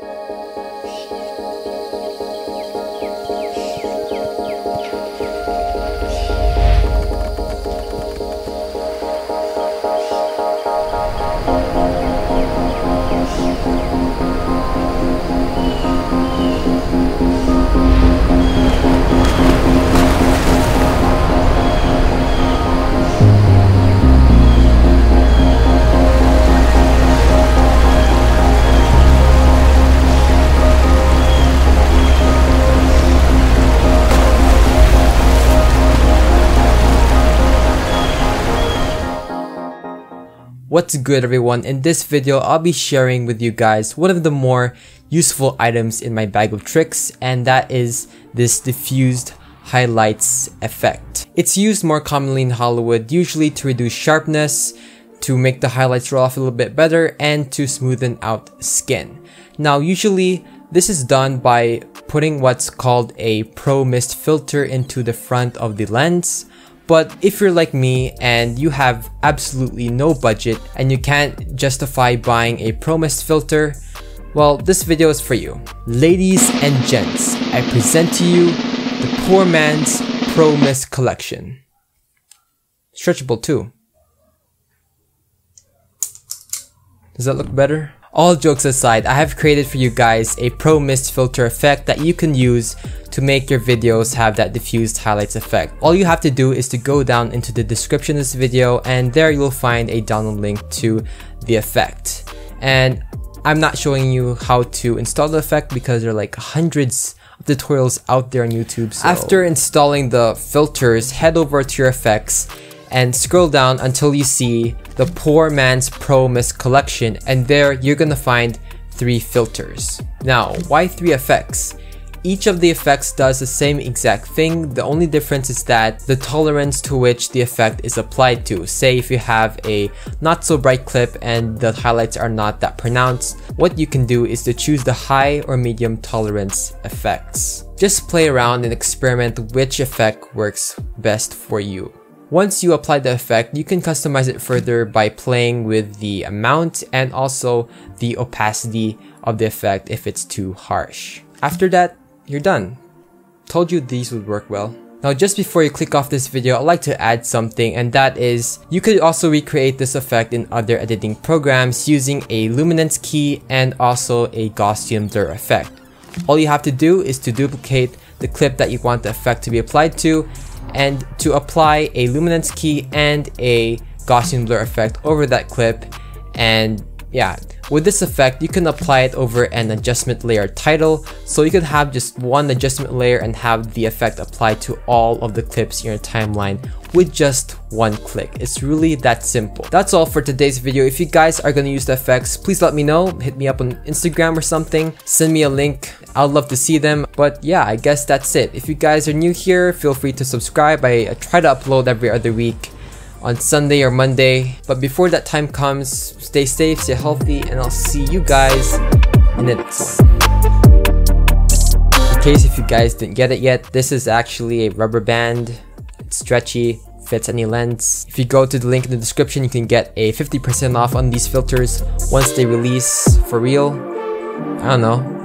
Música What's good everyone, in this video I'll be sharing with you guys one of the more useful items in my bag of tricks and that is this diffused highlights effect. It's used more commonly in Hollywood usually to reduce sharpness, to make the highlights roll off a little bit better, and to smoothen out skin. Now usually this is done by putting what's called a Pro Mist filter into the front of the lens but if you're like me and you have absolutely no budget and you can't justify buying a Pro Mist filter, well, this video is for you. Ladies and gents, I present to you the Poor Man's Pro Mist collection. Stretchable too. Does that look better? All jokes aside, I have created for you guys a Pro Mist filter effect that you can use to make your videos have that diffused highlights effect. All you have to do is to go down into the description of this video and there you'll find a download link to the effect. And I'm not showing you how to install the effect because there are like hundreds of tutorials out there on YouTube. So. After installing the filters, head over to your effects and scroll down until you see the Poor Man's Pro Mist collection and there you're gonna find three filters. Now, why three effects? Each of the effects does the same exact thing, the only difference is that the tolerance to which the effect is applied to. Say if you have a not so bright clip and the highlights are not that pronounced, what you can do is to choose the high or medium tolerance effects. Just play around and experiment which effect works best for you. Once you apply the effect, you can customize it further by playing with the amount and also the opacity of the effect if it's too harsh. After that, you're done. Told you these would work well. Now just before you click off this video, I'd like to add something and that is, you could also recreate this effect in other editing programs using a luminance key and also a Gaussian blur effect. All you have to do is to duplicate the clip that you want the effect to be applied to and to apply a luminance key and a Gaussian blur effect over that clip. And yeah, with this effect, you can apply it over an adjustment layer title, so you can have just one adjustment layer and have the effect applied to all of the clips in your timeline with just one click. It's really that simple. That's all for today's video. If you guys are gonna use the effects, please let me know. Hit me up on Instagram or something. Send me a link. I'd love to see them. But yeah, I guess that's it. If you guys are new here, feel free to subscribe. I try to upload every other week on Sunday or Monday. But before that time comes, stay safe, stay healthy, and I'll see you guys in the next one. In case if you guys didn't get it yet, this is actually a rubber band. It's stretchy, fits any lens. If you go to the link in the description, you can get a 50% off on these filters once they release for real. I don't know,